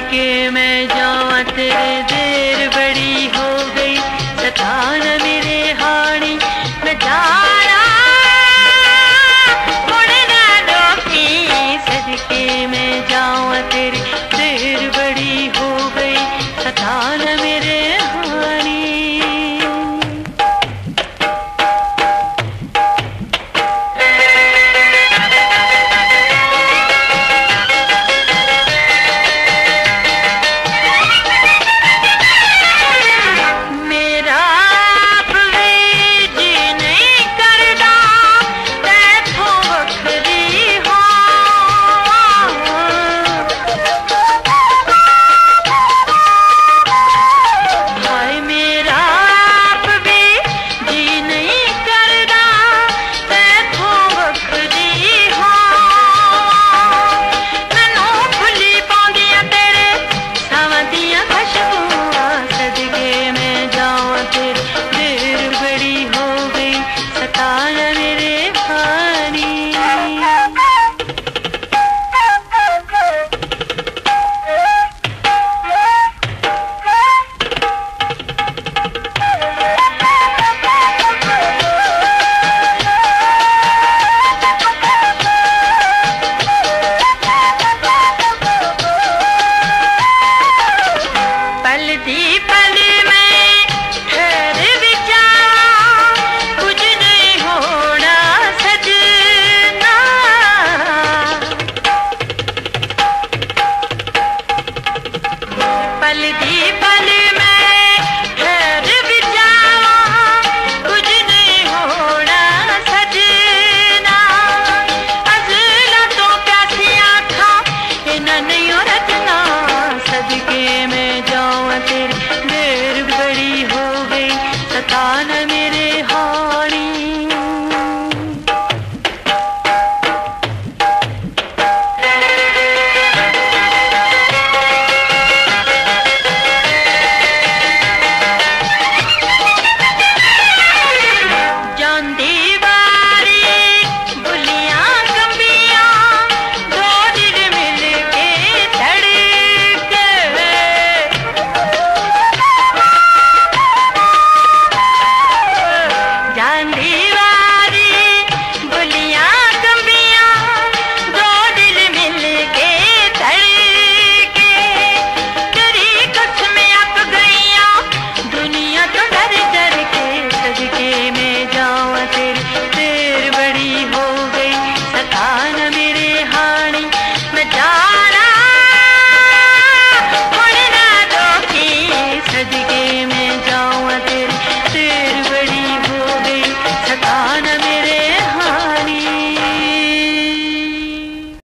के मैं जाते तेरे जल दीपा